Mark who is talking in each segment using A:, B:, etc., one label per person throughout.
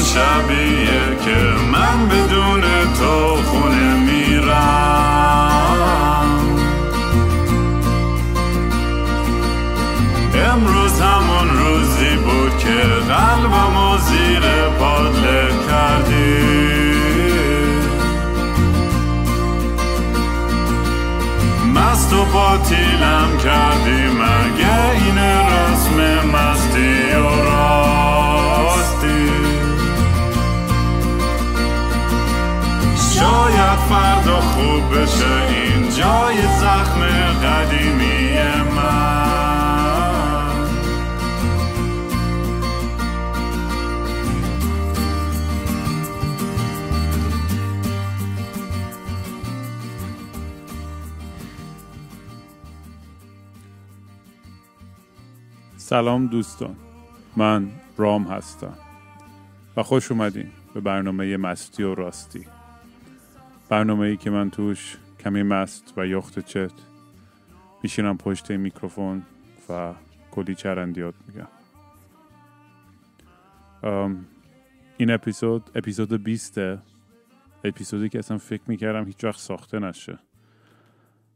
A: همون شبیه که من بدون تو خونه میرم. امروز همون روزی بود که قلبم و زیر پادله کردی. مست و باطیلم کردی مگه این فردا خوب بشه. این جای زخم قدیمی
B: سلام دوستان. من رام هستم. و خوش اومدین به برنامه مستی و راستی. برنامه ای که من توش کمی مست و یخت چت میشینم پشت میکروفون و کلی چرندیات میگم. این اپیزود اپیزود 20 اپیزودی که اصلا فکر می‌کردم هیچ وقت ساخته نشه.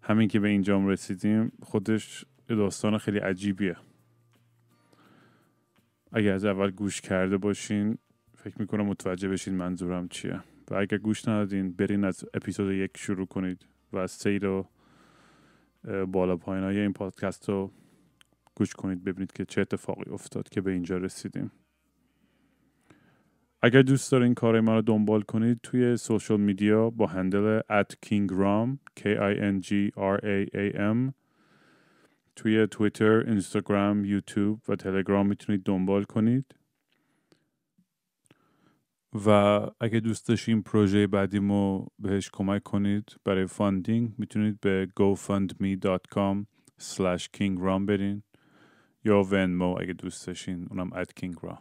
B: همین که به اینجام رسیدیم خودش داستان خیلی عجیبیه. اگر از اول گوش کرده باشین فکر می‌کنم متوجه بشین منظورم چیه. و اگر گوش ندادین برین از اپیزود یک شروع کنید و از سیر و بالا پایین های این پادکست رو گوش کنید ببینید که چه اتفاقی افتاد که به اینجا رسیدیم. اگر دوست دارین کار ما رو دنبال کنید توی سوشال میدیا با هندل at kingram k i n g r a a m توی توییتر، اینستاگرام، یوتیوب و تلگرام می‌تونید دنبال کنید. و اگه دوست داشتین پروژه بعدیمو بهش کمک کنید برای funding می‌تونید به gofundme.com slash kingram برین یا Venmo اگه دوست داشتین اونم at kingram.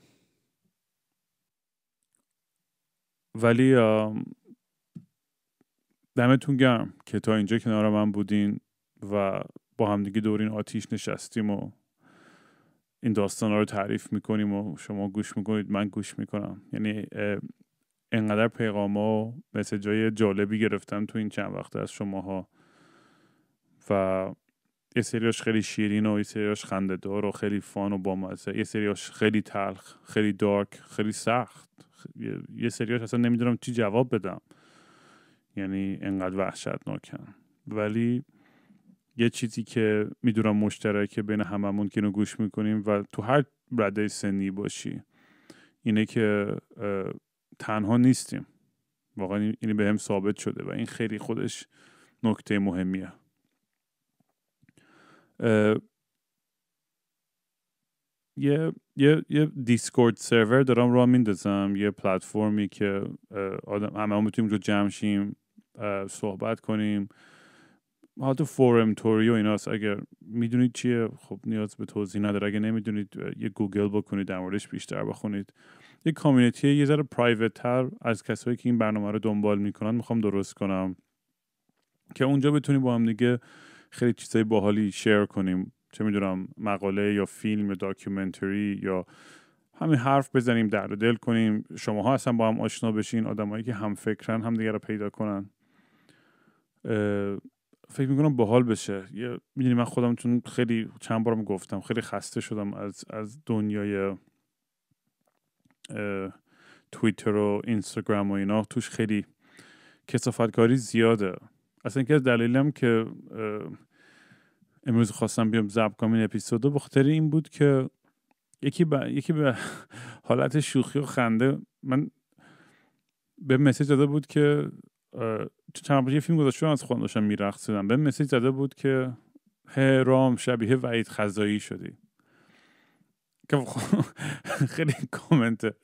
B: ولی دمتون گرم که تا اینجا کنار من بودین و با همدیگه دور این آتیش نشستیم و این داستان رو تعریف می‌کنیم و شما گوش می‌کنید من گوش می‌کنم. یعنی انقدر پیغام و مسیجای جالبی گرفتم تو این چند وقته از شماها و یه سریاش خیلی شیرین و یه سریاش خنده دار و خیلی فان و بامزه. یه سریاش خیلی تلخ خیلی دارک خیلی سخت. یه سریاش اصلا نمی‌دونم چی جواب بدم. یعنی انقدر وحشتناکن. ولی یه چیزی که می‌دونم مشترکه بین هممون که اینو گوش می‌کنیم و تو هر رده سنی باشی اینه که تنها نیستیم. واقعا این- به هم ثابت شده و این خیلی خودش نکته مهمیه. یه یه یه Discord server دارم راه میندازم. یه پلتفرمی که آدم همه هم می‌تونیم جمع شیم صحبت کنیم. حالت forum طوری و ایناست. اگر می‌دونید چیه خب نیاز به توضیح نداره. اگر نمی‌دونید یه گوگل بکنید در موردش بیشتر بخونید. یه community یه ذره private تر از کسایی که این برنامه رو دنبال می‌کنن. می‌خوام درست کنم. که اونجا بتونیم با هم دیگه خیلی چیزای باحالی شیر کنیم. چه می‌دونم مقاله یا فیلم یا داکیومنتری یا همین حرف بزنیم در دل کنیم. شماها اصلا با هم آشنا بشین. آدمایی که هم فکرن هم دیگه رو پیدا کنن. فکر می‌کنم باحال بشه. یه می‌دونی من خودم چون خیلی چند بارم گفتم خیلی خسته شدم از از دنیای اه، توییتر و اینستاگرام و اینا. توش خیلی کسافتکاری زیاده. اصلا اینکه دلیلم که امروز خواستم بیام ضبط کنم این اپیزودو به خاطر این بود که یکی به یکی به حالت شوخی و خنده من به مسیج داده بود که چند بار یه فیلم گذاشته از خودم داشتم میرقصیدم. به مسیج داده بود که هی رام شبیه وحید خزایی شدی. که خب خیلی کامنت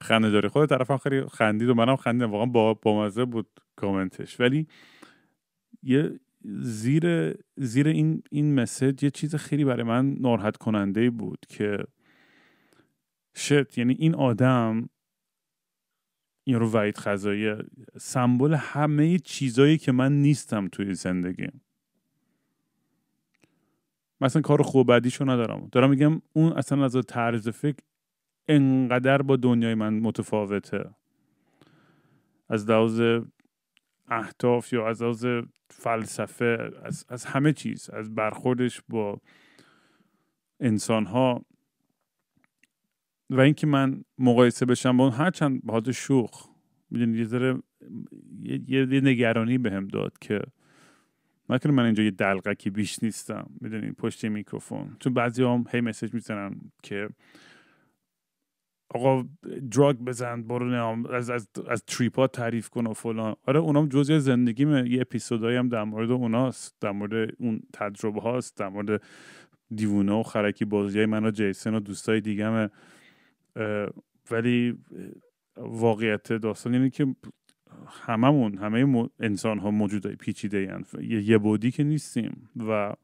B: خنده داره خود طرفم خیلی خندید و منم خندیدم. واقعا با بامزه بود کامنتش. ولی یه زیر زیر این این مسج یه چیز خیلی برای من ناراحت کننده بود که شت یعنی این آدم این رو وحید خزایی سمبل همه چیزایی که من نیستم توی زندگی. مثلا کار خوب بدیشو ندارم. دارم میگم اون اصلا از طرز فکر انقدر با دنیای من متفاوته. از لحاظ اهداف یا از لحاظ فلسفه از, از همه چیز از برخوردش با انسان ها و اینکه من مقایسه بشم با اون هرچند به شوخ می‌دونید یه ذره یه, نگرانی بهم داد که نکنه من اینجا یه دلقکی بیش نیستم می‌دونید پشت میکروفون. چون بعضی هم هی مسیج می‌زنن که آقا دراگ بزن برو از, از, از تریپا تعریف کن و فلان. آره اونام جزء زندگیمه. یه اپیزودایی هم در مورد اوناست در مورد اون تجربه هاست در مورد دیوونه و خرکی بازی های من و جیسن و دوستای دیگه ولی واقعیت داستان یعنی که هممون همه انسان ها موجود پیچیده یه بودی که نیستیم و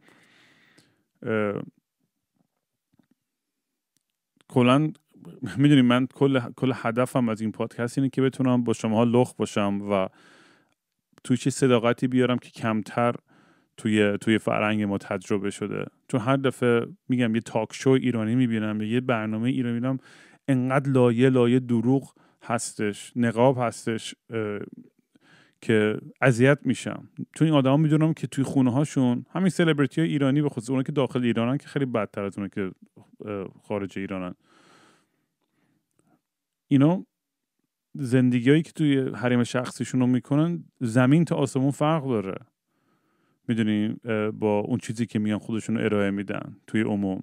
B: کلا می‌دونیم من کل کل هدفم از این پادکست اینه که بتونم با شما لخ باشم و توی چه صداقتی بیارم که کمتر توی توی فرهنگ ما تجربه شده. چون هر دفعه میگم یه تاک شو ایرانی می‌بینم یه برنامه ایرانی می‌بینم انقدر لایه لایه دروغ هستش نقاب هستش که اذیت میشم. چون این آدما می‌دونم که توی خونه هاشون همین سلبریتی های ایرانی به خصوص که داخل ایرانن که خیلی بدتر از اونه که خارج ایرانن. اینا زندگیهایی که توی حریم شخصیشون رو می‌کنن زمین تا آسمون فرق داره. می‌دونی؟ با اون چیزی که میان خودشون رو ارائه میدن توی عموم.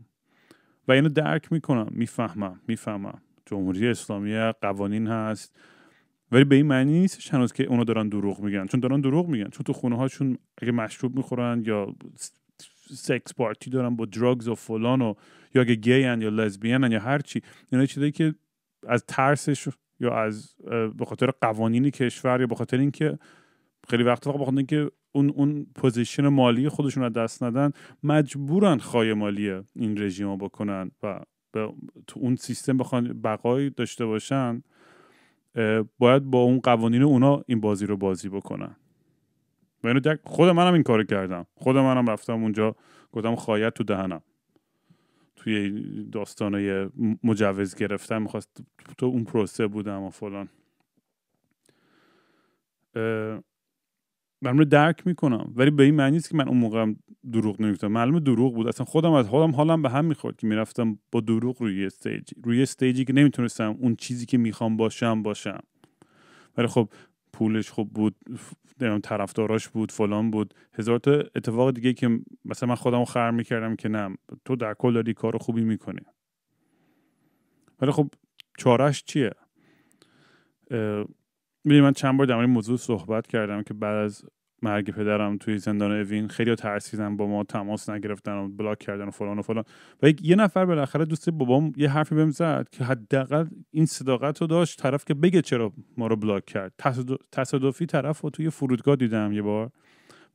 B: و اینو درک می‌کنم می‌فهمم می‌فهمم. جمهوری اسلامی قوانین هست ولی به این معنی نیستش هنوز که اونا دارن دروغ میگن. چون دارن دروغ میگن. چون تو خونه هاشون اگه مشروب می‌خورن یا سکس پارتی دارن با drugs و فلان و یا اگه گی یا لزبیان یا هر چی اینا چیزایی که از ترسش یا از به خاطر قوانین کشور یا به خاطر اینکه خیلی وقتا به خاطر اینکه اون اون position مالی خودشون رو دست ندن مجبورن خایه مالی این رژیم بکنن و تو اون سیستم بخوان بقایی داشته باشن باید با اون قوانین اونا این بازی رو بازی بکنن. و اینو خود منم این کار کردم. خود منم رفتم اونجا گفتم خواهیت تو دهنم. توی داستانه مجوز گرفتن می‌خواست تو اون پروسه بودم و فلان. من رو درک می‌کنم. ولی به این معنی نیست که من اون موقع دروغ نمی‌گفتم. معلومه دروغ بود. اصلا خودم از خودم حالم به هم می‌خورد که می‌رفتم با دروغ روی استیج روی استیجی که نمی‌تونستم اون چیزی که می‌خوام باشم باشم. ولی خب پولش خوب بود طرفداراش بود فلان بود. هزار تا اتفاق دیگه که مثلا من خودم خر می‌کردم که نه. تو در کل داری کار خوبی می‌کنی. ولی خب چارش چیه؟ می‌دونی من چند بار در این موضوع صحبت کردم که بعد از مرگ پدرم توی زندان اوین خیلی ترسیدن با ما تماس نگرفتن و بلاک کردن و فلان و فلان. و یه نفر بالاخره دوست بابام یه حرفی بهم زد که حداقل این صداقت رو داشت طرف که بگه چرا ما رو بلاک کرد. تصادفی طرف رو توی فرودگاه دیدم یه بار.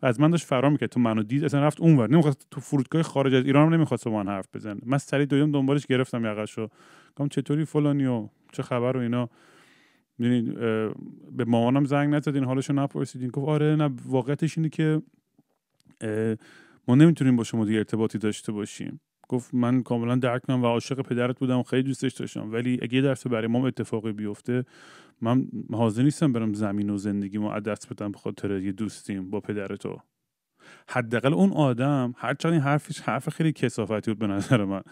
B: و از من داشت فرار می‌کرد. تو منو دید اصلا رفت اونور. نمی‌خواست تو فرودگاه خارج از ایران هم نمی‌خواست با من حرف بزنه. من سری دویم دنبالش گرفتم یقشو گفتم چطوری فلانی و چه خبر و اینا. یعنی به مامانم زنگ نزدین حالشو نپرسیدین. گفت آره نه واقعیتش اینه که ما نمی‌تونیم با شما دیگه ارتباطی داشته باشیم. گفت من کاملا درک و عاشق پدرت بودم و خیلی دوستش داشتم. ولی اگه یه درس برای ما اتفاقی بیفته من حاضر نیستم برم زمین و زندگی ما دست بدم به خاطر یه دوستیم با پدر تو. حداقل اون آدم هرچند این حرفش حرف خیلی کسافتی بود به نظر من.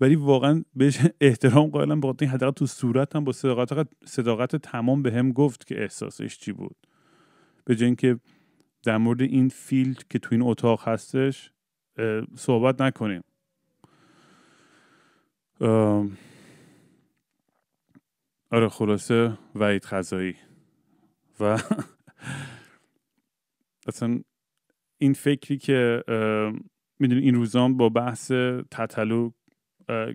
B: ولی واقعا بهش احترام قائلم به این حداقل تو صورتم با صداقت صداقت تمام به هم گفت که احساسش چی بود. به جای اینکه در مورد این فیلد که تو این اتاق هستش صحبت نکنیم. آره خلاصه وعید خزایی. و اصلا این فکری که می‌دونی این روزان با بحث تطلو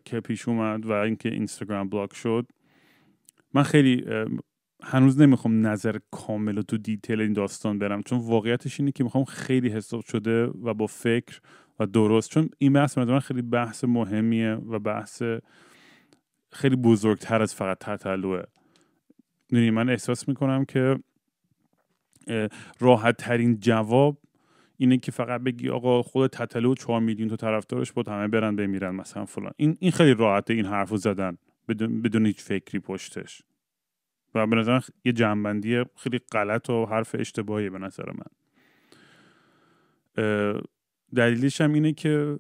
B: که پیش اومد و اینکه اینستاگرام بلاک شد من خیلی هنوز نمی‌خوام نظر کامل و تو دیتیل این داستان برم چون واقعیتش اینه که می‌خوام خیلی حساب شده و با فکر و درست چون این بحث من خیلی بحث مهمیه و بحث خیلی بزرگتر از فقط تطلوه من احساس می‌کنم که راحت ترین جواب اینه که فقط بگی آقا خود تتلو و 4 میلیون تو طرفدارش بود همه برن بمیرن مثلا فلان. این این خیلی راحته این حرفو زدن بدون, بدون هیچ فکری پشتش. و به نظر یه جنبندی خیلی غلط و حرف اشتباهی به نظر من. دلیلش هم اینه که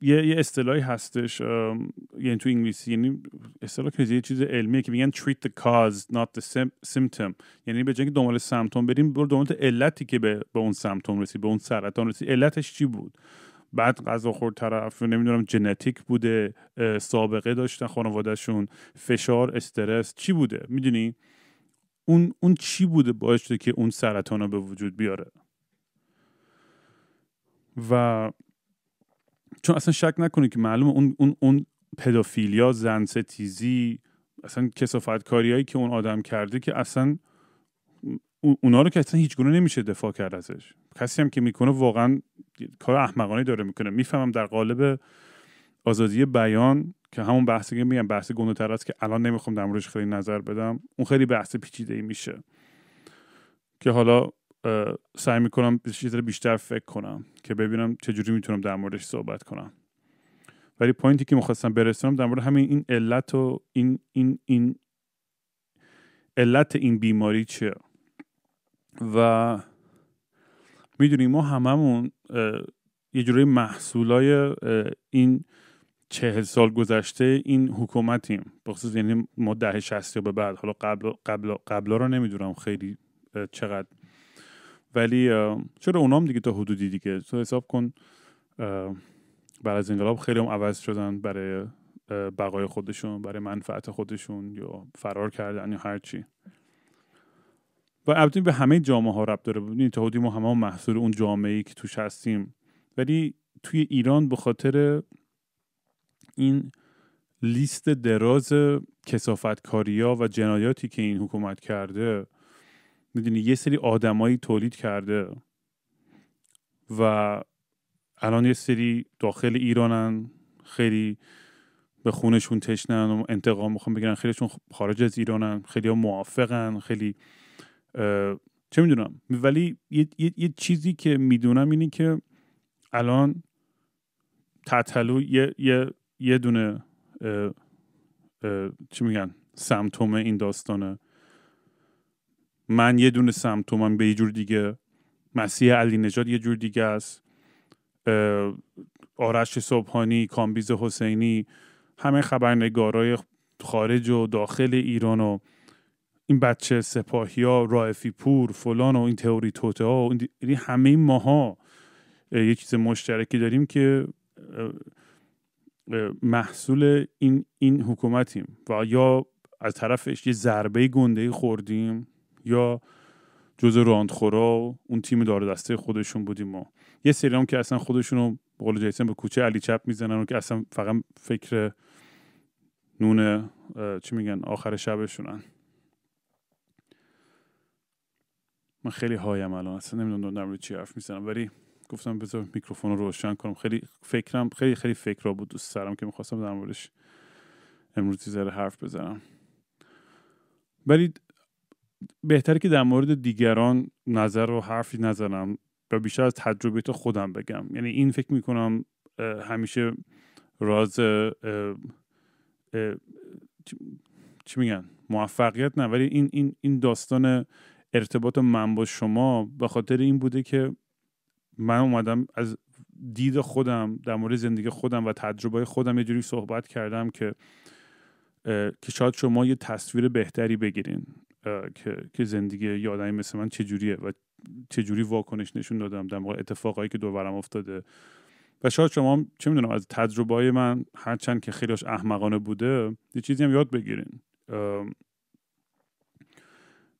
B: یه یه اصطلاحی هستش یعنی تو انگلیسی یعنی اصطلاح که یه چیز علمیه که میگن treat the cause not the symptom. یعنی به جای که دنبال سمتوم بریم برو دنبال علتی که به, به اون سمتوم رسید به اون سرطان رسید علتش چی بود؟ بعد غذا خورد طرف نمی‌دونم ژنتیک بوده سابقه داشتن خانوادهشون فشار استرس چی بوده؟ می‌دونی؟ اون اون چی بوده باعث شده که اون سرطان رو به وجود بیاره؟ و چون اصلا شک نکنید که معلومه اون اون اون پدوفیلیا زن ستیزی اصلا کسافت کاریایی که اون آدم کرده که اصلا اونا رو که اصلا هیچ گونه نمیشه دفاع کرد ازش. کسی هم که می‌کنه واقعا کار احمقانه داره می‌کنه. می‌فهمم در قالب آزادی بیان که همون بحثی که میگم بحث گنده است که الان نمی‌خوام در موردش خیلی نظر بدم. اون خیلی بحث پیچیده ای میشه. که حالا سعی می‌کنم چیز بیشتر فکر کنم که ببینم چجوری می‌تونم در موردش صحبت کنم. ولی پوینتی که می‌خواستم برسونم در مورد همین این علت و این این این علت این بیماری چیه. و می‌دونیم ما هممون یه جوری محصولای این چهل سال گذشته این حکومتیم. بخصوص یعنی ما ده شستی به بعد حالا قبل قبل قبلا رو نمی‌دونم خیلی چقدر. ولی چرا اونام دیگه تا حدودی دیگه. تو حساب کن بعد از انقلاب خیلی هم عوض شدن برای بقای خودشون برای منفعت خودشون یا فرار کردن یا هرچی و البته به همه جامعه ها رب داره. ببینید تا حدودی ما همه محصول اون جامعه ای که توش هستیم. ولی توی ایران به خاطر این لیست دراز کسافتکاریا و جنایاتی که این حکومت کرده می‌دونی یه سری آدمایی تولید کرده و الان یه سری داخل ایرانن خیلی به خونشون تشنن و انتقام می‌خوان بگیرن. خیلیشون خارج از ایرانن خیلی ها موافقن خیلی چه می‌دونم. ولی یه،, یه،, یه چیزی که می‌دونم اینی که الان تطلو یه, یه،, یه دونه چی میگن سمتوم این داستانه. من یه دونه سمتومم به یه جور دیگه مسیح علی نجات یه جور دیگه است. آرش صبحانی کامبیز حسینی همه خبرنگارای خارج و داخل ایران و این بچه سپاهی ها رائفی پور فلان و این تئوری توته ها این یعنی همه این ماها یه چیز مشترکی داریم که محصول این, این حکومتیم و یا از طرفش یه ضربه گنده خوردیم. یا جز راندخورا و اون تیم دار دسته خودشون بودیم ما. یه سری هم که اصلا خودشون رو قول جیسن به کوچه علی چپ می‌زنن و که اصلا فقط فکر نون چی میگن آخر شبشونن. من خیلی هایم الان اصلا نمی‌دونم در چی حرف می‌زنم ولی گفتم بذار میکروفون رو روشن کنم. خیلی فکرم خیلی خیلی فکر را بود دوست سرم که می‌خواستم در موردش امروزی ذره حرف بزنم. ولی بهتره که در مورد دیگران نظر و حرفی نزنم و بیشتر از تجربه تو خودم بگم. یعنی این فکر می‌کنم همیشه راز چی میگن؟ موفقیت نه. ولی این این این داستان ارتباط من با شما به خاطر این بوده که من اومدم از دید خودم در مورد زندگی خودم و تجربه خودم یه جوری صحبت کردم که که شاید شما یه تصویر بهتری بگیرین. که که زندگی یه آدمی مثل من چجوریه و چجوری واکنش نشون دادم در موقع اتفاقایی که دورم افتاده. و شاید شما چه می‌دونم از تجربه های من هرچند که خیلیش احمقانه بوده یه چیزی هم یاد بگیرین.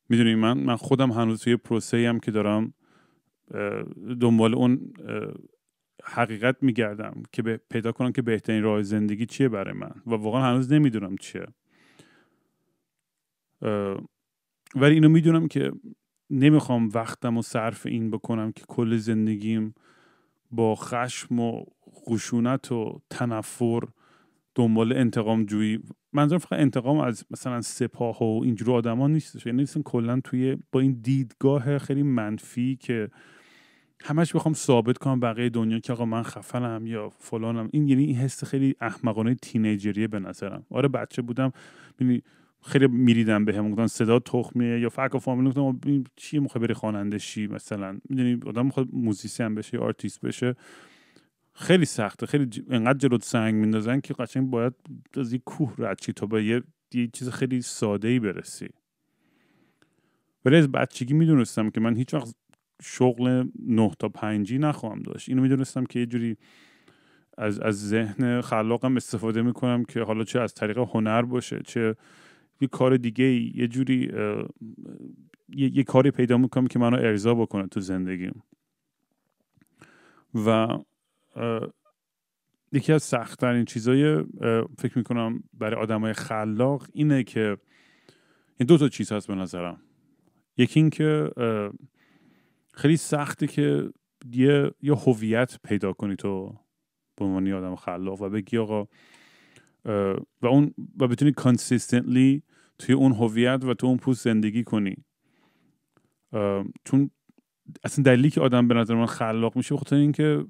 B: می‌دونی من من خودم هنوز توی پروسه هم که دارم دنبال اون حقیقت میگردم که پیدا کنم که بهترین راه زندگی چیه برای من. و واقعا هنوز نمی‌دونم چیه. ولی اینو می‌دونم که نمی‌خوام وقتم و صرف این بکنم که کل زندگیم با خشم و خشونت و تنفر دنبال انتقام جویی. منظورم فقط انتقام از مثلا سپاه و اینجور آدما نیستش. یعنی نیستن کلا توی با این دیدگاه خیلی منفی که همش بخوام ثابت کنم بقیه دنیا که آقا من خفنم یا فلانم. این یعنی این حس خیلی احمقانه تینیجریه به نظرم. آره بچه بودم یعنی خیلی میریدم به هم صدا تخمیه یا فرق فامیل گفتم چی می‌خوای بری خواننده شی مثلا؟ می‌دونی آدم می‌خواد موزیسین بشه یا آرتیست بشه. خیلی سخته خیلی ج... انقدر جلو سنگ میندازن که قشنگ باید از یه کوه رد چی تا به یه... یه چیز خیلی ساده ای برسی. ولی از بچگی می‌دونستم که من هیچ وقت شغل نه تا پنجی نخواهم داشت. اینو می‌دونستم که یه جوری از, از ذهن خلاقم استفاده می‌کنم که حالا چه از طریق هنر باشه چه یه کار دیگه یه جوری یه،, یه کاری پیدا می‌کنم که منو ارضا بکنه تو زندگیم. و یکی از سختترین چیزای فکر می‌کنم برای آدمای خلاق اینه که این دو تا چیز هست به نظرم. یکی این که خیلی سخته که یه یه هویت پیدا کنی تو به عنوان آدم خلاق و بگی آقا و اون و بتونی کانسیستنتلی توی اون هویت و تو اون پوست زندگی کنی. چون اصلا دلیلی که آدم به نظر من خلاق میشه بخاطر اینکه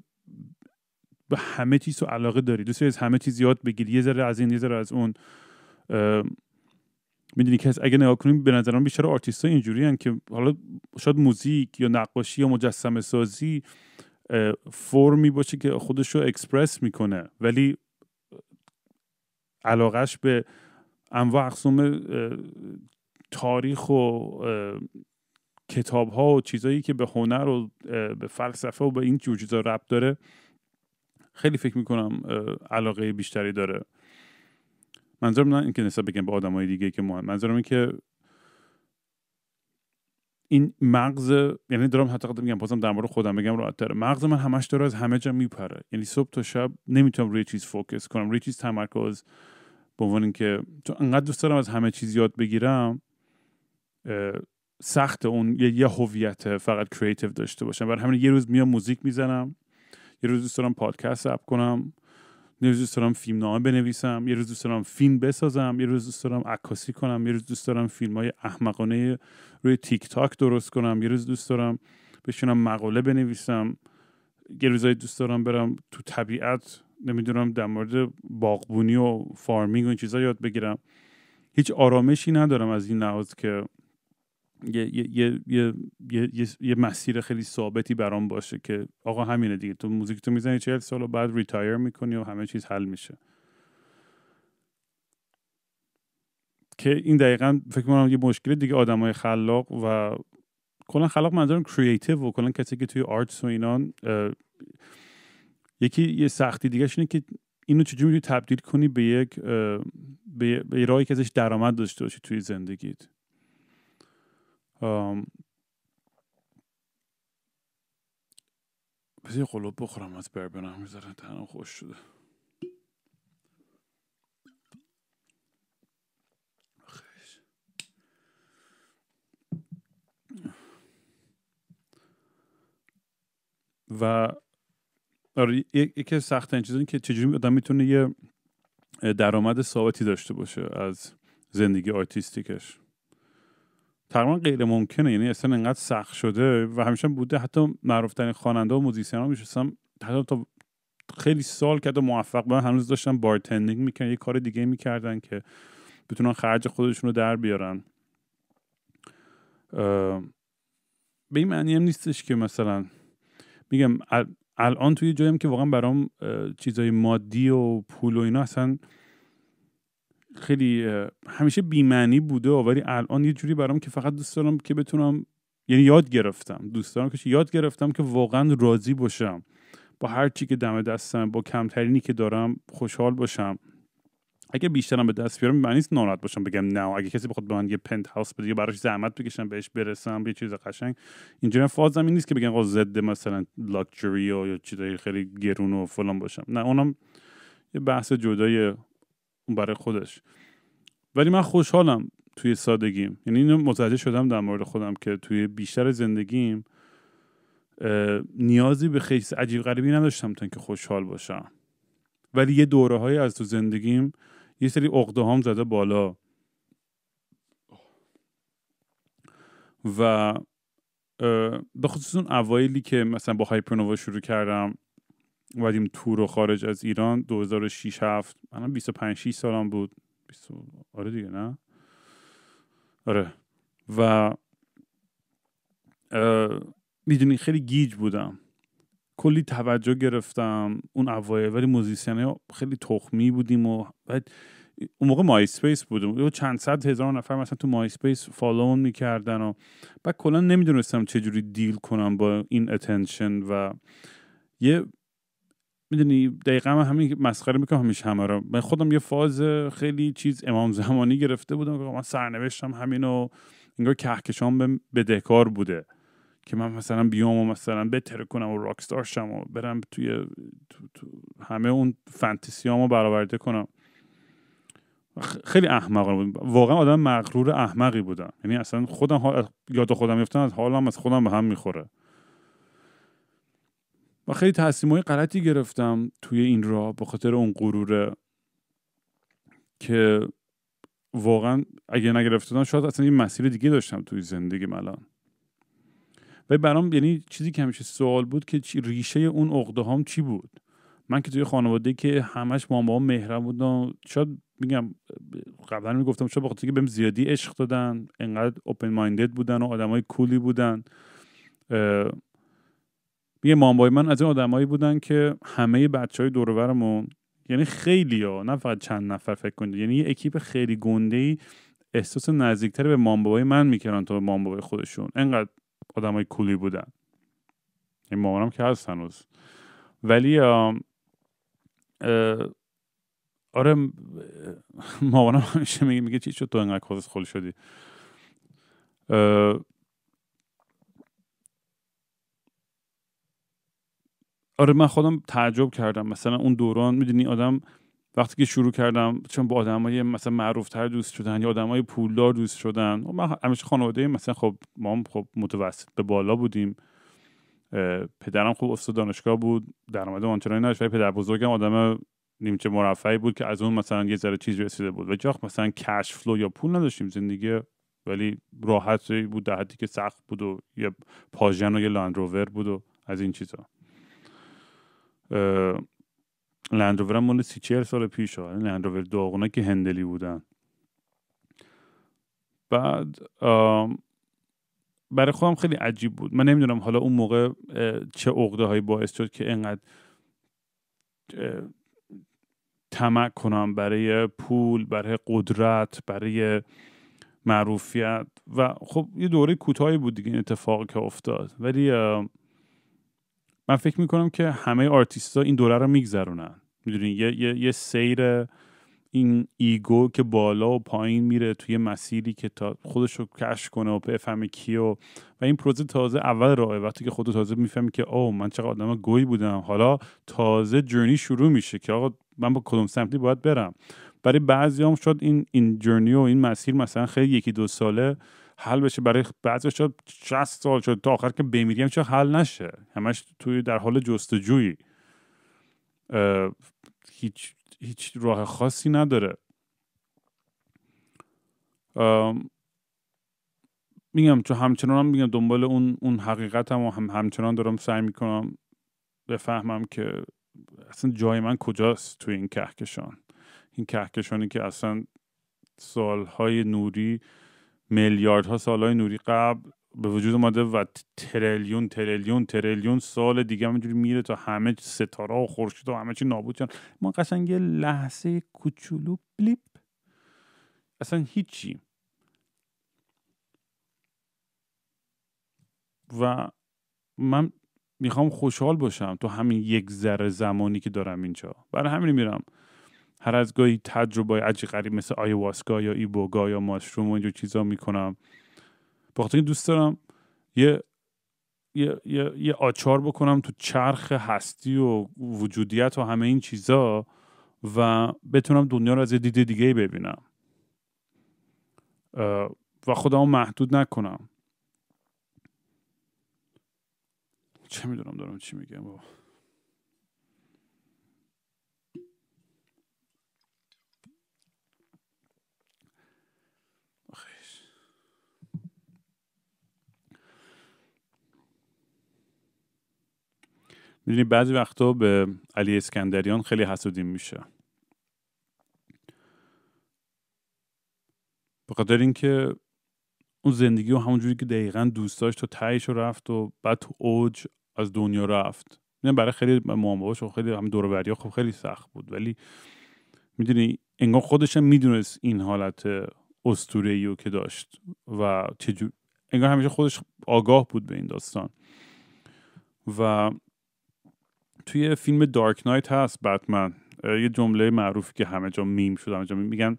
B: به همه چیز تو علاقه داری. دوست از همه چیز یاد بگیری یه ذره از این یه ذره از اون. می‌دونی که اگه نگاه کنیم به نظرم بیشتر آرتیست ها اینجوری که حالا شاید موزیک یا نقاشی یا مجسمه سازی فرمی باشه که خودش رو اکسپرس می‌کنه. ولی علاقش به انواع اقسام تاریخ و کتاب ها و چیزایی که به هنر و به فلسفه و به این جور چیزا ربط داره خیلی فکر می‌کنم علاقه بیشتری داره. منظورم نه اینکه نسبت بگم به های دیگه که مهم منظورم این که این مغز یعنی دارم حتی میگم بازم در مورد خودم بگم راحت تره مغز من همش داره از همه جا میپره. یعنی صبح تا شب نمی‌تونم روی چیز فوکس کنم روی چیز تمرکز. به عنوان اینکه چون انقدر دوست دارم از همه چیز یاد بگیرم سخته اون یه هویت فقط creative داشته باشم. برای همین یه روز میام موزیک می‌زنم یه روز دوست دارم پادکست up کنم یه روز دوست دارم فیلم نامه بنویسم یه روز دوست دارم فیلم بسازم یه روز دوست دارم عکاسی کنم یه روز دوست دارم فیلم های احمقانه روی تیک تاک درست کنم یه روز دوست دارم بشینم مقاله بنویسم یه روزایی دوست دارم برم تو طبیعت نمی‌دونم در مورد باغبونی و farming و این چیزا یاد بگیرم. هیچ آرامشی ندارم از این لحاظ که یه, یه, یه, یه, یه, مسیر خیلی ثابتی برام باشه که آقا همینه دیگه تو موزیک تو می‌زنی چهل سال و بعد retire می‌کنی و همه چیز حل میشه. که این دقیقا فکر کنم یه مشکل دیگه آدمای خلاق و کلا خلاق منظورم creative و کلا کسی که توی arts و اینان یکی یه سختی دیگه اینه که اینو چجوری تبدیل کنی به یک به, به راهی که ازش درآمد داشته باشی توی زندگیت. بذار یه قلوب بخورم از بربنم می‌ذاره تنم خوش شده. و آره یکی از سختی اینه که چجوری آدم می‌تونه یه درآمد ثابتی داشته باشه از زندگی artistic ش. تقریبا غیر ممکنه یعنی اصلا انقدر سخت شده و همیشه بوده حتی معروف ترین خواننده و musician ها میشستم حتی تا خیلی سال که موفق بودن هنوز داشتن bartending می‌کنن یه کار دیگه می‌کردن که بتونن خرج خودشون رو در بیارن. به این معنی هم نیستش که مثلا میگم الان توی جایم که واقعا برام چیزای مادی و پول و اینا اصلا خیلی همیشه بیمعنی بوده ولی الان یه جوری برام که فقط دوست دارم که بتونم یعنی یاد گرفتم دوست دارم که یاد گرفتم که واقعا راضی باشم. با هر چی که دم دستم با کمترینی که دارم خوشحال باشم. اگه بیشترم به دست بیارم معنی نیست ناراحت باشم بگم نه. اگه کسی بخواد به من یه پنت هاوس بده یا براش زحمت بکشم بهش برسم یه چیز قشنگ. اینجوری فازم این نیست که بگم آقا ضد مثلا لاکچری یا چیزای خیلی گرون و فلان باشم. نه اونم یه بحث جدای برای خودش. ولی من خوشحالم توی سادگیم. یعنی اینو متوجه شدم در مورد خودم که توی بیشتر زندگیم نیازی به خیلی عجیب غریبی نداشتم تا اینکه خوشحال باشم. ولی یه دوره از تو زندگیم یه سری عقده هم زده بالا. و به خصوص اون اوایلی که مثلا با هایپرنووا شروع کردم اومدیم تور و خارج از ایران 2006 7 من 25 6 سالم بود. 20 آره دیگه نه؟ آره. و می‌دونی خیلی گیج بودم. کلی توجه گرفتم. اون اوایل ولی موزیسین خیلی تخمی بودیم و بعد اون موقع MySpace بودم چند صد هزار نفر مثلا تو MySpace follow مون می‌کردن و بعد کلا نمی‌دونستم چجوری deal کنم با این attention و یه می‌دونی دقیقا من همین مسخره می‌کنم همیشه همه رو. من خودم یه فاز خیلی چیز امام زمانی گرفته بودم که من سرنوشتم همین و انگار کهکشان بدهکار بوده. که من مثلا بیام و مثلا بترکونم و rockstar شم و برم توی تو، تو همه اون فانتزیامو برآورده کنم. خیلی احمق بود. واقعا آدم مغرور احمقی بودم. یعنی اصلا خودم یاد خودم میفتم از حالم از خودم به هم می‌خوره. و خیلی تصمیمای غلطی گرفتم توی این راه به خاطر اون غروره که واقعا اگه نگرفتم شاید اصلا یه مسیر دیگه داشتم توی زندگی الان. و برام یعنی چیزی که همیشه سوال بود که ریشه اون عقده هام چی بود؟ من که توی خانواده که همش ماما مهرم بودن شاید میگم قبلا می‌گفتم شاید بخاطر که بهم زیادی عشق دادن انقدر اوپن مایندد بودن و آدمای کولی بودن. میگه مامبای من از این آدمایی بودن که همه بچه های دورورمون یعنی خیلی ها نه فقط چند نفر فکر کنید یعنی یه اکیپ خیلی گنده ای احساس نزدیکتر به مامبابای من می‌کردن تا به خودشون. انقدر آدمای کولی بودن. این مامانم که هست هنوز. ولی آره مامانم همیشه میگه میگه چی شد تو انقدر خودت خل شدی؟ آره من خودم تعجب کردم. مثلا اون دوران می‌دونی آدم وقتی که شروع کردم چون با آدمای مثلا معروف تر دوست شدن یا آدمای پولدار دوست شدن و من همیشه خانواده مثلا خب ما هم خب متوسط به بالا بودیم. پدرم خوب استاد دانشگاه بود درآمد آنچنانی نداشت ولی پدر بزرگم آدم نیمچه مرفعی بود که از اون مثلا یه ذره چیز رسیده بود. و جاخ مثلا کش فلو یا پول نداشتیم زندگی ولی راحت بود در حدی که سخت بود و یه پاژن و یه لاندروور بود و از این چیزا. لندروور هم مال سی چهل سال پیش ها لندروور داغونه که هندلی بودن بعد برای خودم خیلی عجیب بود. من نمی‌دونم حالا اون موقع چه عقده هایی باعث شد که انقدر تمک کنم برای پول برای قدرت برای معروفیت. و خب یه دوره کوتاهی بود دیگه این اتفاقی که افتاد. ولی من فکر می‌کنم که همه آرتیست ها این دوره رو میگذرونن. می‌دونی؟ یه،, یه،, یه سیر این ego که بالا و پایین میره توی مسیری که تا خودش رو کشف کنه و بفهمه کی و و این پروژه تازه اول راه وقتی که خودت تازه می‌فهمی که او من چقدر آدم گهی بودم. حالا تازه journey شروع میشه که آقا من با کدوم سمتی باید برم. برای بعضی هم شاید این این journey و این مسیر مثلا خیلی یکی دو ساله حل بشه. برای بعضی شاید 60 سال شد تا آخر که بمیریم چه حل نشه. همش توی در حال جستجویی. هیچ هیچ راه خاصی نداره. میگم چون همچنان هم میگم دنبال اون اون حقیقت هم, و هم همچنان دارم سعی می‌کنم بفهمم که اصلا جای من کجاست توی این کهکشان. این کهکشانی که اصلا سالهای نوری میلیاردها سالهای نوری قبل به وجود اومده و تریلیون تریلیون تریلیون سال دیگه همینجوری میره تا همه ستاره و خورشید و همه چی نابود شن ما قشنگ یه لحظه کوچولو بلیپ. اصلا هیچی. و من می‌خوام خوشحال باشم تو همین یک ذره زمانی که دارم اینجا. برای همین میرم. هر از گاهی تجربه عجیب غریب مثل آیواسکا یا ایبوگا یا ماشروم و اینجور چیزا می‌کنم. بخاطر دوست دارم یه یه, یه, یه آچار بکنم تو چرخ هستی و وجودیت و همه این چیزا و بتونم دنیا رو از یه دید دیگه ببینم. و خودمو محدود نکنم. چه می‌دونم دارم چی میگم می‌دونی بعضی وقتا به علی اسکندریان خیلی حسودیم میشه. به خاطر اینکه اون زندگی و همونجوری که دقیقا دوست داشت تا تهش رو رفت و بعد تو اوج از دنیا رفت. نه برای خیلی مامباش و خیلی هم دور خب خیلی سخت بود. ولی می‌دونی انگار خودش هم می‌دونست این حالت استوره که داشت و چجور انگار همیشه خودش آگاه بود به این داستان. و توی فیلم دارک نایت هست بتمن یه جمله معروفی که همه جا میم شد همه جا میگن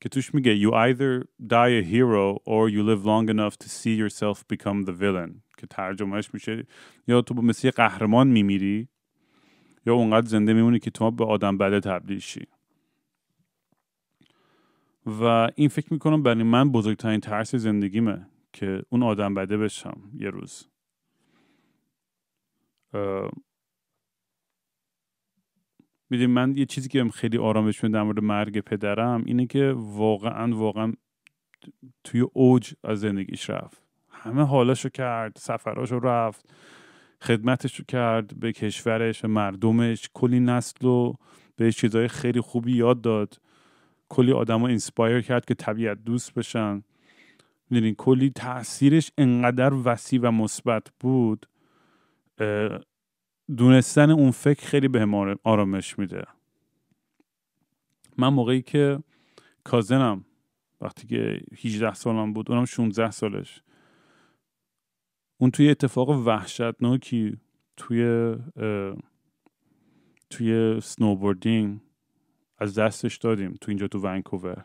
B: که توش میگه you either die a hero or you live long enough to see yourself become the villain. که ترجمهش میشه یا تو مثل یه قهرمان میمیری یا اونقدر زنده میمونی که تو به آدم بده تبدیل شی. و این فکر می‌کنم برای من بزرگترین ترس زندگیمه که اون آدم بده بشم یه روز. می‌دونی من یه چیزی که خیلی آرامش میده در مورد مرگ پدرم اینه که واقعا واقعا توی اوج از زندگیش رفت. همه حالاشو کرد سفراشو رفت خدمتشو کرد به کشورش به مردمش کلی نسل و به چیزهای خیلی خوبی یاد داد. کلی آدم رو اینسپایر کرد که طبیعت دوست بشن. می‌دونین کلی تاثیرش انقدر وسیع و مثبت بود دونستن اون فکر خیلی به آرامش میده. من موقعی که کازنم وقتی که 18 سالم بود اونم 16 سالش اون توی اتفاق وحشتناکی توی توی سنوبوردینگ از دستش دادیم تو اینجا تو ونکوور.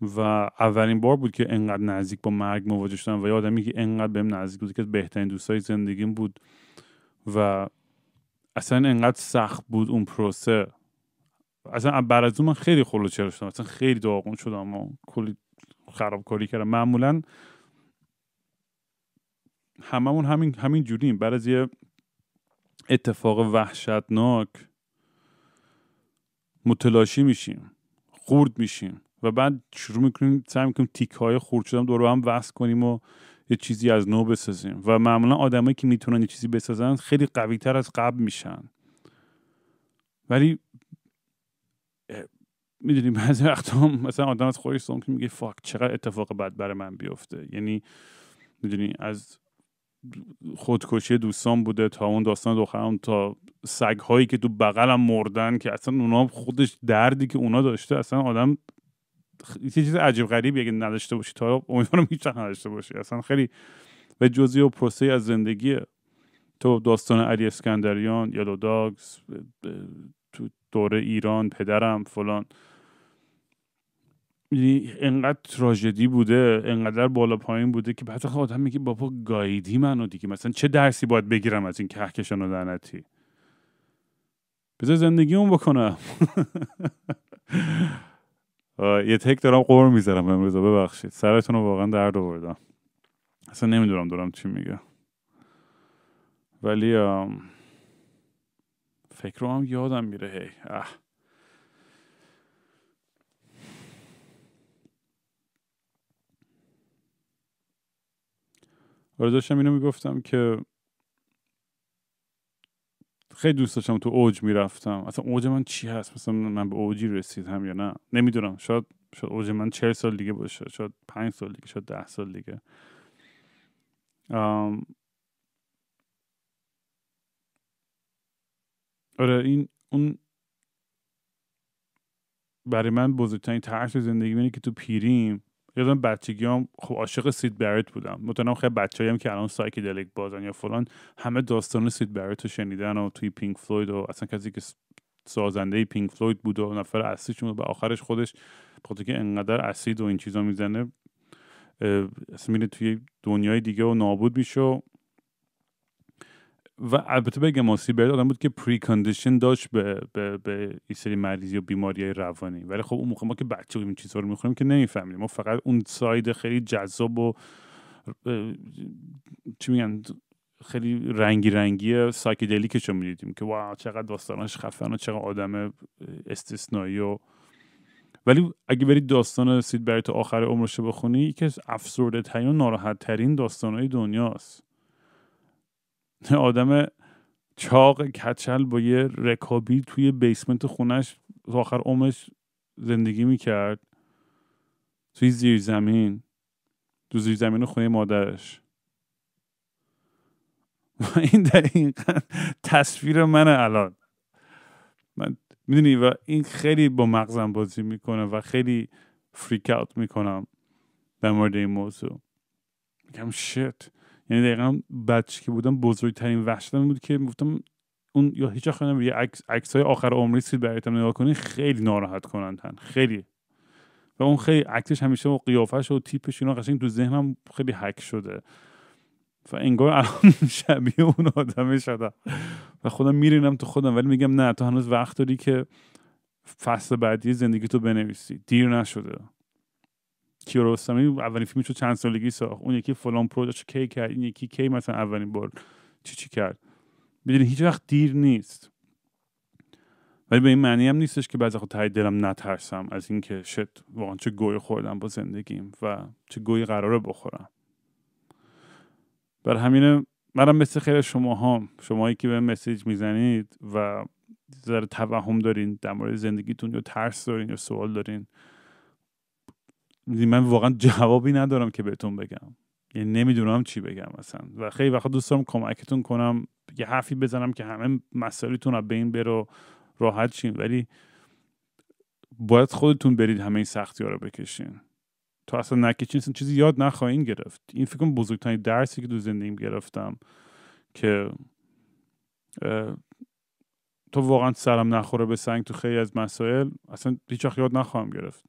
B: و اولین بار بود که انقدر نزدیک با مرگ مواجه شدم و یه آدمی که انقدر بهم نزدیک بود که بهترین دوستای زندگیم بود. و اصلا انقدر سخت بود اون پروسه. اصلا بعد از اون من خیلی خلوچر شدم. اصلا خیلی داغون شدم و کلی خرابکاری کردم. معمولا هممون همین همین جوریم. بعد از یه اتفاق وحشتناک متلاشی میشیم خورد میشیم و بعد شروع می‌کنیم سعی می‌کنیم تیک های خورد شدم دور هم وصل کنیم و یه چیزی از نو بسازیم. و معمولا آدمایی که می‌تونن یه چیزی بسازن خیلی قوی تر از قبل میشن. ولی می‌دونیم بعضی وقتا مثلا آدم از خودش که میگه فاک چقدر اتفاق بد برای من بیفته. یعنی می‌دونی از خودکشی دوستان بوده تا اون داستان دخترم تا سگ هایی که تو بغلم مردن که اصلا اونا خودش دردی که اونا داشته اصلا آدم یه چیز عجیب غریبی اگه نداشته باشی تا امیدوارم هیچ نداشته باشی. اصلا خیلی به جزئی و پروسه از زندگیه تو داستان علی اسکندریان یلو داگز تو دوره ایران پدرم فلان. انقدر تراژدی بوده انقدر بالا پایین بوده که بعد آدم میگه بابا گایدی منو دیگه. مثلا چه درسی باید بگیرم از این کهکشان و لعنتی؟ بذار زندگیمون بکنم. یه تک دارم قور می‌ذارم امروز ببخشید. سرتون رو واقعا درد آوردم. اصلا نمی‌دونم دارم چی میگه ولی فکر رو هم یادم میره. هی اه. آره داشتم اینو می‌گفتم که خیلی دوست داشتم تو اوج می‌رفتم. اصلا اوج من چی هست؟ مثلا من به اوجی رسیدم یا نه؟ نمی‌دونم. شاید شاید اوج من چهل سال دیگه باشه. شاید پنج سال دیگه شاید ده سال دیگه. آره این اون برای من بزرگترین ترس زندگی اینه که تو پیریم یادم بچگی هم خب عاشق Syd Barrett بودم. مطمئنم خیلی بچه هم که الان psychedelic بازن یا فلان. همه داستان Syd Barrett رو شنیدن و توی Pink Floyd و اصلا کسی که سازنده Pink Floyd بود و نفر اصلیشون به آخرش خودش. بخاطر که انقدر اسید و این چیزا می‌زنه اصلا میره توی دنیای دیگه و نابود میشه و البته بگم Barrett آدم بود که precondition داشت به به به این سری مریضی و بیماری روانی. ولی خب اون موقع ما که بچه این چیزها رو می‌خونیم که نمی‌فهمیم ما فقط اون side خیلی جذاب و چی میگن خیلی رنگی رنگی سایکدلیکش رو می‌دیدیم که واو چقدر داستانش خفن و چقدر آدم استثنایی و ولی اگه برید داستان سید برای تا آخر عمرش بخونی یکی از افسرده ترین و ناراحت ترین داستانهای دنیاست. آدم چاق کچل با یه رکابی توی بیسمنت خونش آخر عمرش زندگی می‌کرد. توی زیر زمین. تو زیر زمین خونه مادرش. و این دقیقا تصویر منه الان. من می‌دونی و این خیلی با مغزم بازی می‌کنه و خیلی فریک اوت می‌کنم در مورد این موضوع. میگم شت یعنی دقیقا بچه که بودم بزرگترین وحشتم بود که گفتم اون یا هیچ خواهدم یه عکس های آخر عمری سید برایتم نگاه کنی خیلی ناراحت کنندن خیلی. و اون خیلی عکسش همیشه و قیافش و تیپش اینا قشنگ تو ذهنم خیلی حک شده. و انگار الان شبیه اون آدمه شدم. و خودم میرینم تو خودم ولی میگم نه تو هنوز وقت داری که فصل بعدی زندگی تو بنویسی. دیر نشده. کیارستمی اولین فیلمش رو چند سالگی ساخت. اون یکی فلان پروژه کی کرد این یکی کی مثلا اولین بار چی چی کرد. بدونی هیچ وقت دیر نیست. ولی به این معنی هم نیستش که بعضی خود تایی دلم نترسم از اینکه شت واقعا چه گوی خوردم با زندگیم و چه گویی قراره بخورم. بر همین منم مثل خیلی شما ها شمایی که به مسیج می‌زنید و ذره توهم دارین در مورد زندگیتون یا ترس دارین یا سوال دارین من واقعا جوابی ندارم که بهتون بگم. یعنی نمی‌دونم چی بگم مثلا و خیلی وقت دوست دارم کمکتون کنم یه حرفی بزنم که همه مسائلتون رو بین بره راحت شین. ولی باید خودتون برید همه این سختی ها رو بکشین. تو اصلا نکشین اصلا چیزی یاد نخواهین گرفت. این فکر کنم بزرگترین درسی که تو زندگیم گرفتم که تو واقعا سرم نخوره به سنگ تو خیلی از مسائل اصلا هیچ یاد نخواهم گرفت.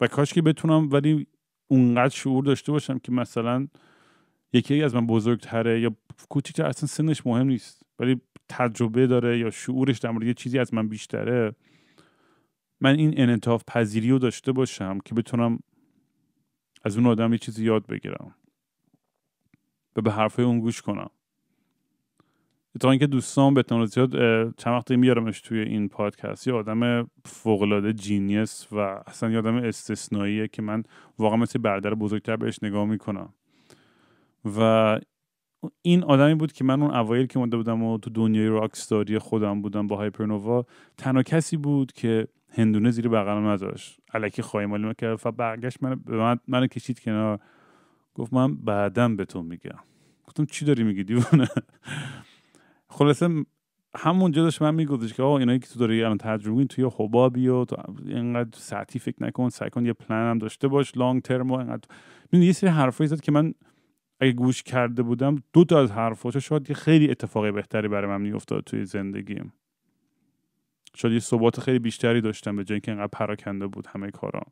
B: و کاش که بتونم ولی اونقدر شعور داشته باشم که مثلا یکی از من بزرگتره یا کوچیکتر اصلا سنش مهم نیست ولی تجربه داره یا شعورش در مورد یه چیزی از من بیشتره من این انعطاف پذیری رو داشته باشم که بتونم از اون آدم یه چیزی یاد بگیرم و به حرفای اون گوش کنم. تا اینکه دوستان به زیاد چند وقتی میارمش توی این پادکست. یه آدم فوقلاده جینیس و اصلا یه آدم استثنائیه که من واقعا مثل برادر بزرگتر بهش نگاه می‌کنم. و این آدمی بود که من اون اوایل که مونده بودم و تو دنیای راکستاری خودم بودم با هایپرنووا تنها کسی بود که هندونه زیر بغلم نذاشت. الکی خواهی مالی کرد و برگشت من من منو کشید کنار. گفت من بعدم به تو میگم. گفتم چی داری میگی دیوانه؟ خلاصه همونجا داشت من میگفتش که آقا اینایی که تو داری الان تجربه توی حبابی و تو اینقدر ساعتی فکر نکن سعی کن یه پلن هم داشته باش لانگ ترم و اینقدر. یه سری حرفایی زد که من اگه گوش کرده بودم دو تا از حرفاشو شاید یه خیلی اتفاقی بهتری برای من میافتاد توی زندگیم. شاید یه ثبات خیلی بیشتری داشتم به جای اینکه اینقدر پراکنده بود همه کارا.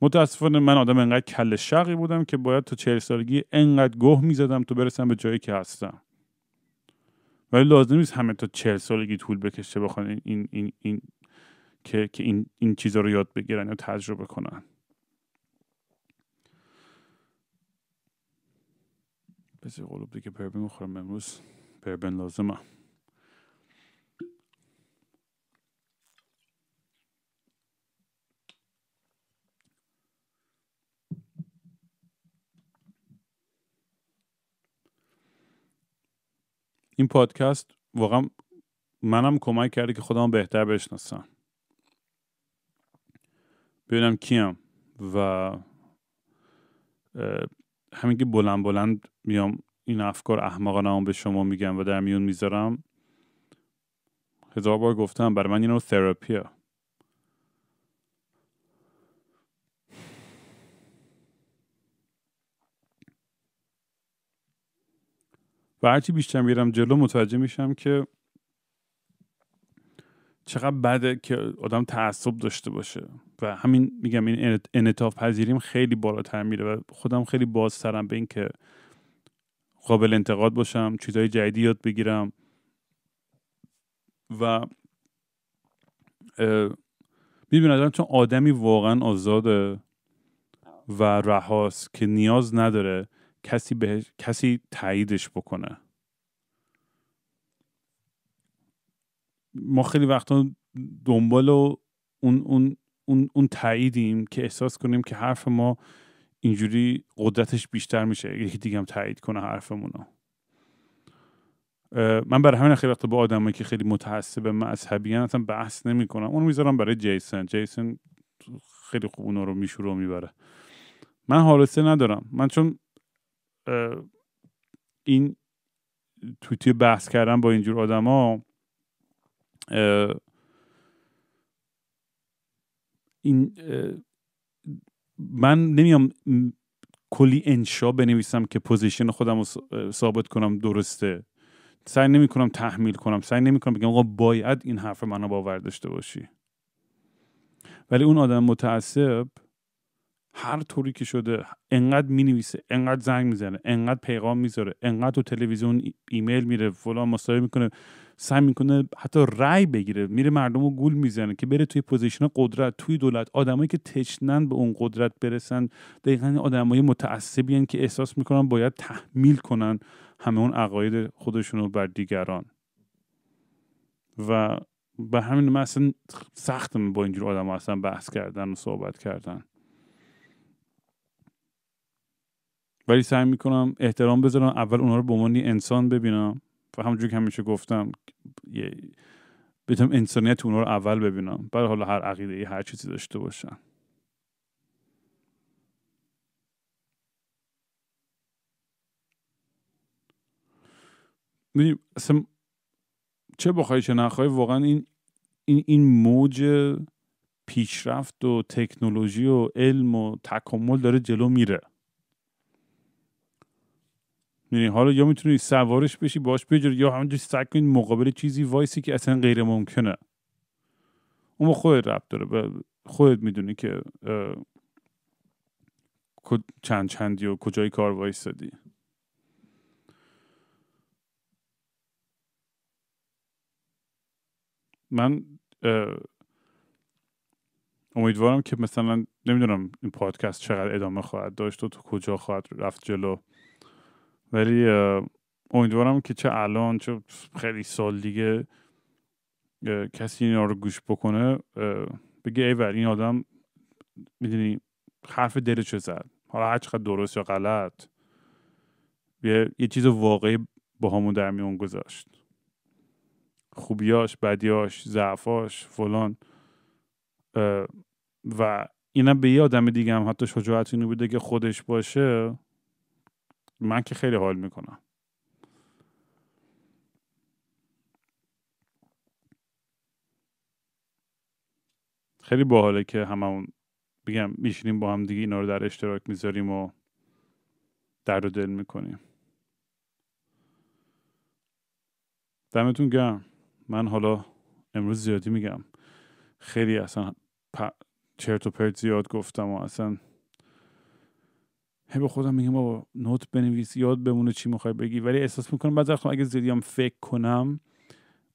B: متاسفانه من آدم انقدر کل شقی بودم که باید تا چهل سالگی انقدر گوه می‌زدم تو برسم به جایی که هستم. ولی لازم نیست همه تا چهل سالگی طول بکشه بخوان این, این, این, که, که این, این چیزا رو یاد بگیرن یا تجربه کنن. بسی قلوب دیگه بربن بخورم امروز. بربن لازمه. این پادکست واقعا منم کمک کرده که خودم بهتر بشناسم. ببینم کیم و همین که بلند بلند میام این افکار احمقانه به شما میگم و در میون می‌ذارم هزار بار گفتم برای من اینو تراپیه و هرچی بیشتر میرم جلو متوجه میشم که چقدر بده که آدم تعصب داشته باشه. و همین میگم این انعطاف پذیریم خیلی بالاتر میره و خودم خیلی بازترم به اینکه قابل انتقاد باشم چیزهای جدیدی یاد بگیرم. و می‌بینم چون آدمی واقعا آزاده و رهاست که نیاز نداره کسی به کسی تاییدش بکنه. ما خیلی وقتا دنبال اون اون اون اون تاییدیم که احساس کنیم که حرف ما اینجوری قدرتش بیشتر میشه یکی دیگه هم تایید کنه حرفمون رو. من برای همین خیلی وقت با آدمایی که خیلی متعصب مذهبی اصلا بحث نمی‌کنم. اونو می‌ذارم برای جیسن. جیسن خیلی خوب اونا رو میشوره و می‌بره. من حالسه ندارم. من چون این توی بحث کردن با اینجور آدما این من نمیام کلی انشا بنویسم که پوزیشن خودم رو ثابت کنم درسته. سعی نمی کنم تحمیل کنم. سعی نمی کنم بگم آقا باید این حرف منو باور داشته باشی. ولی اون آدم متعصب هر طوری که شده انقدر می نویسه انقدر زنگ می‌زنه انقدر پیغام می‌ذاره انقدر تو تلویزیون ایمیل میره فلان مصاحبه می‌کنه سعی می‌کنه حتی رأی بگیره. میره مردم رو گول می‌زنه که بره توی position قدرت توی دولت. آدمایی که تشنن به اون قدرت برسن دقیقا آدمای متعصبی که احساس می‌کنن باید تحمیل کنن همه اون عقاید خودشون رو بر دیگران. و به همین من اصلا سختم با اینجور آدم اصلا بحث کردن و صحبت کردن. ولی سعی می‌کنم احترام بذارم. اول اونا رو به عنوان انسان ببینم. و همونجور که همیشه گفتم بتونم انسانیت اونا رو اول ببینم. بعد حالا هر عقیده ای هر چیزی داشته باشن اصلا چه بخوای چه نخوای واقعا این این این موج پیشرفت و تکنولوژی و علم و تکامل داره جلو میره. یعنی حالا یا می‌تونی سوارش بشی باش بجور یا همونجوری سعی کنی مقابل چیزی وایسی که اصلا غیر ممکنه. اون خودت رب داره. خودت می‌دونی که چند چندی و کجای کار وایستادی من امیدوارم که مثلا نمی‌دونم این پادکست چقدر ادامه خواهد داشت و تو کجا خواهد رفت جلو. ولی امیدوارم که چه الان چه خیلی سال دیگه کسی اینا رو گوش بکنه بگه ای این آدم می‌دونی حرف دلشو زد. حالا هر چقدر درست یا غلط یه, یه چیز واقعی با همون در میون گذاشت. خوبیاش بدیاش ضعفاش فلان. و اینم به یه آدم دیگه هم حتی شجاعت اینو بوده که خودش باشه. من که خیلی حال می‌کنم. خیلی باحاله که هممون بگم میشینیم با هم دیگه اینا رو در اشتراک می‌ذاریم و در و دل می‌کنیم. دمتون گرم. من حالا امروز زیادی میگم. خیلی اصلا چرت و پرت زیاد گفتم و اصلا هی به خودم میگم بابا نوت بنویس یاد بمونه چی می‌خوای بگی. ولی احساس می‌کنم بعضی وقتا اگه زیادی هم فکر کنم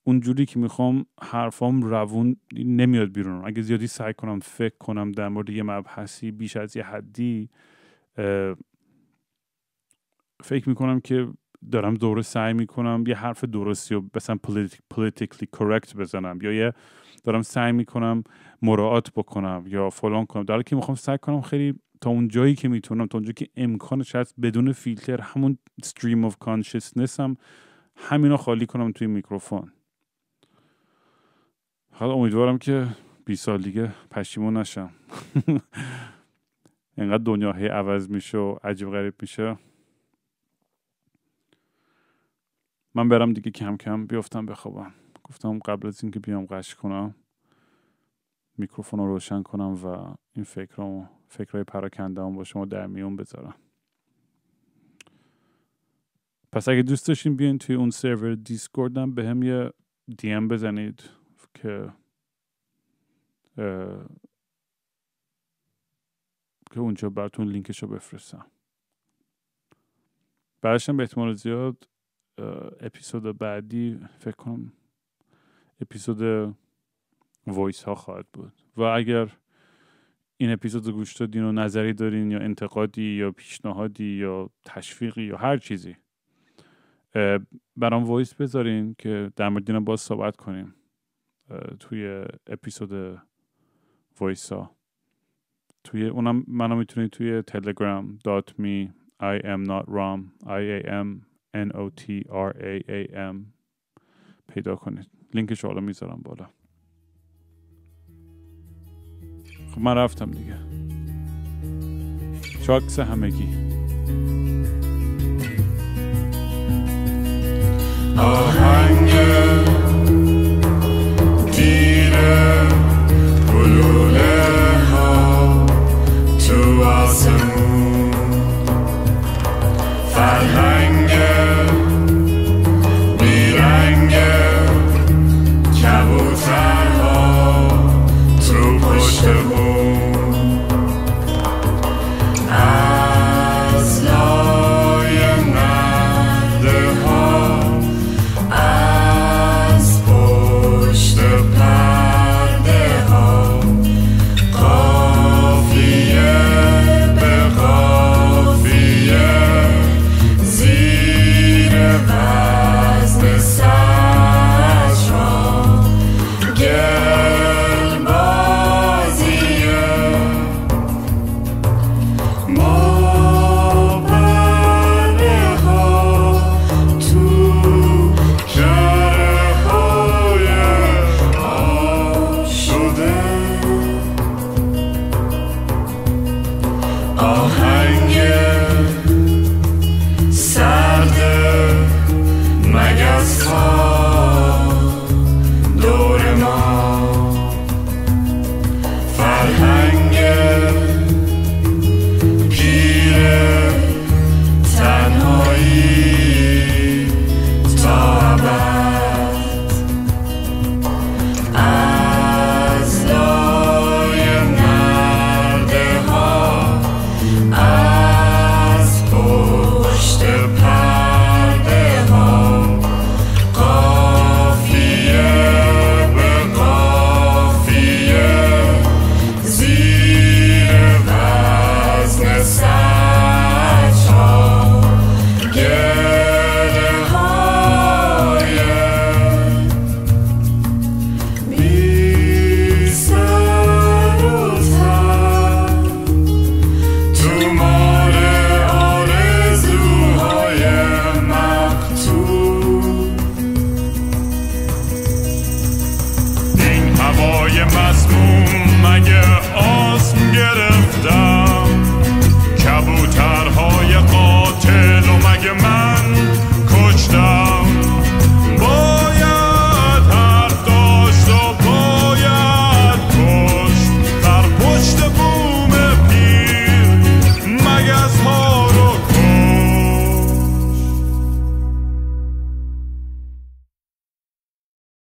B: اونجوری که می‌خوام حرفام روون نمیاد بیرون. اگه زیادی سعی کنم فکر کنم در مورد یه مبحثی بیش از یه حدی فکر می‌کنم که دارم دوره سعی می‌کنم یه حرف درستی و مثلا politically correct بزنم یا یه دارم سعی می‌کنم مراعات بکنم یا فلان کنم. در که می‌خوام سعی کنم خیلی تا اون جایی که می‌تونم تا اونجایی که امکانش هست بدون فیلتر همون stream of consciousness هم همینا خالی کنم توی میکروفون. حالا امیدوارم که 20 سال دیگه پشیمون نشم. انقدر دنیا هی عوض میشه و عجیب غریب میشه. من برم دیگه کم کم بیفتم بخوابم گفتم قبل از اینکه بیام قش کنم. میکروفون رو روشن کنم و این فکر رو فکرهای پراکنده با شما در میون بذارم. پس اگه دوست داشتین بیاین توی اون سرور دیسکوردم به هم یه دی ام بزنید که که اونجا براتون لینکش رو بفرستم. بعدشم به احتمال زیاد اپیزود بعدی فکر کنم اپیزود voice ها خواهد بود. و اگر این اپیزود رو گوش دادین و نظری دارین یا انتقادی یا پیشنهادی یا تشویقی یا هر چیزی برام voice بذارین که در مورد باز صحبت کنیم توی اپیزود voice ها توی اونم منو می‌تونید توی تلگرام dot me I am not raam I am N O T R A A M پیدا کنید. لینکش حالا می‌ذارم بالا. خب من رفتم دیگه. چاکس همگی.
A: آهنگ دیره.